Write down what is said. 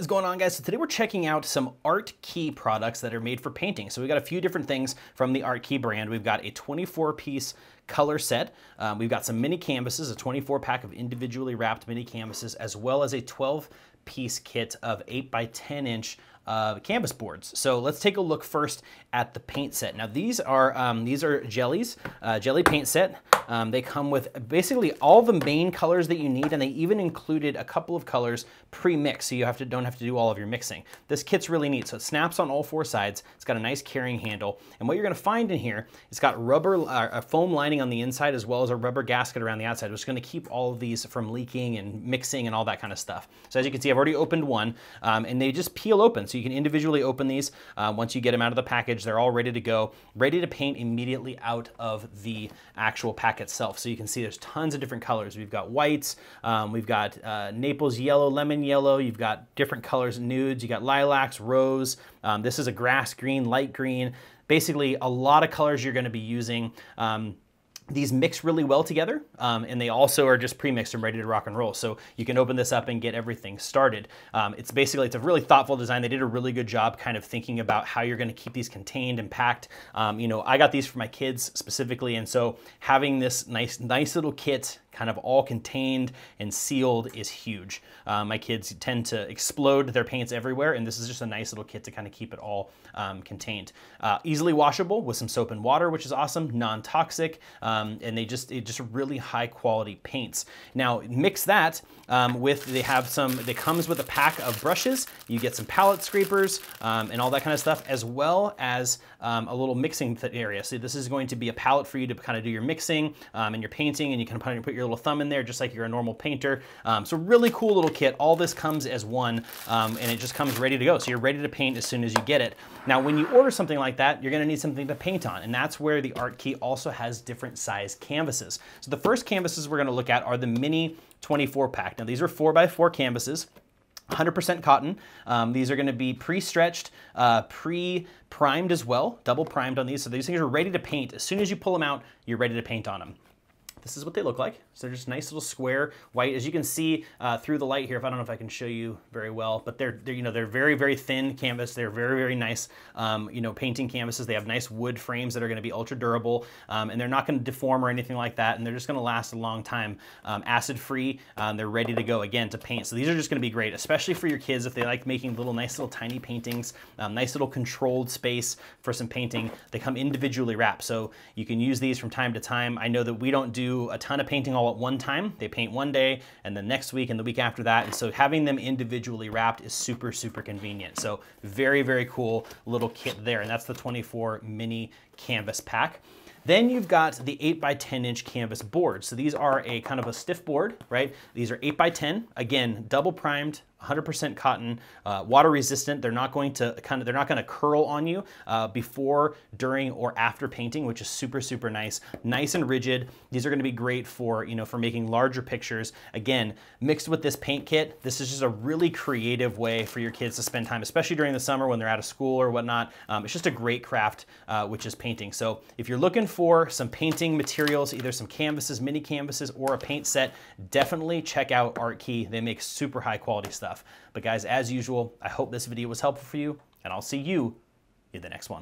Is going on guys? So today we're checking out some Artkey products that are made for painting. So we've got a few different things from the Artkey brand. We've got a 24 piece color set. Um, we've got some mini canvases, a 24 pack of individually wrapped mini canvases, as well as a 12 piece kit of 8 by 10 inch uh, canvas boards. So let's take a look first at the paint set. Now these are um, these are jellies, uh, jelly paint set. Um, they come with basically all the main colors that you need, and they even included a couple of colors pre-mixed, so you have to don't have to do all of your mixing. This kit's really neat, so it snaps on all four sides. It's got a nice carrying handle, and what you're going to find in here, it's got rubber, uh, a foam lining on the inside as well as a rubber gasket around the outside, which is going to keep all of these from leaking and mixing and all that kind of stuff. So as you can see, I've already opened one, um, and they just peel open, so you can individually open these. Uh, once you get them out of the package, they're all ready to go, ready to paint immediately out of the actual itself. So you can see there's tons of different colors. We've got whites, um, we've got uh, Naples yellow, lemon yellow, you've got different colors, nudes, you got lilacs, rose. Um, this is a grass green, light green. Basically, a lot of colors you're gonna be using. Um, these mix really well together um, and they also are just pre-mixed and ready to rock and roll. So you can open this up and get everything started. Um, it's basically it's a really thoughtful design. They did a really good job kind of thinking about how you're going to keep these contained and packed. Um, you know i got these for my kids specifically and so having this nice nice little kit kind of all contained and sealed is huge. Uh, my kids tend to explode their paints everywhere, and this is just a nice little kit to kind of keep it all um, contained. Uh, easily washable with some soap and water, which is awesome, non-toxic, um, and they just it just really high quality paints. Now mix that um, with they have some. It comes with a pack of brushes. You get some palette scrapers um, and all that kind of stuff, as well as um, a little mixing area. So this is going to be a palette for you to kind of do your mixing um, and your painting, and you can put your little thumb in there just like you're a normal painter. Um, so really cool little kit. All this comes as one um, and it just comes ready to go. So you're ready to paint as soon as you get it. Now when you order something like that, you're gonna need something to paint on and that's where the Artkey also has different size canvases. So the first canvases we're gonna look at are the mini 24 pack. Now these are four by four canvases. 100% cotton. Um, these are going to be pre-stretched, uh, pre-primed as well, double primed on these. So these things are ready to paint. As soon as you pull them out, you're ready to paint on them. This is what they look like. So they're just nice little square white. As you can see uh, through the light here, if I don't know if I can show you very well, but they're, they're you know they're very very thin canvas. They're very very nice um, you know painting canvases. They have nice wood frames that are going to be ultra durable, um, and they're not going to deform or anything like that. And they're just going to last a long time. Um, acid free. Um, they're ready to go again to paint. So these are just going to be great, especially for your kids if they like making little nice little tiny paintings, um, nice little controlled space for some painting. They come individually wrapped, so you can use these from time to time. I know that we don't a ton of painting all at one time. They paint one day and the next week and the week after that. And so having them individually wrapped is super, super convenient. So very, very cool little kit there. And that's the 24 mini canvas pack. Then you've got the 8 by 10 inch canvas board. So these are a kind of a stiff board, right? These are 8 by 10, again, double primed, 100% cotton, uh, water resistant. They're not going to kind of they're not going to curl on you uh, before, during, or after painting, which is super super nice. Nice and rigid. These are going to be great for you know for making larger pictures. Again, mixed with this paint kit, this is just a really creative way for your kids to spend time, especially during the summer when they're out of school or whatnot. Um, it's just a great craft, uh, which is painting. So if you're looking for some painting materials, either some canvases, mini canvases, or a paint set, definitely check out ArtKey. They make super high quality stuff stuff. But guys, as usual, I hope this video was helpful for you, and I'll see you in the next one.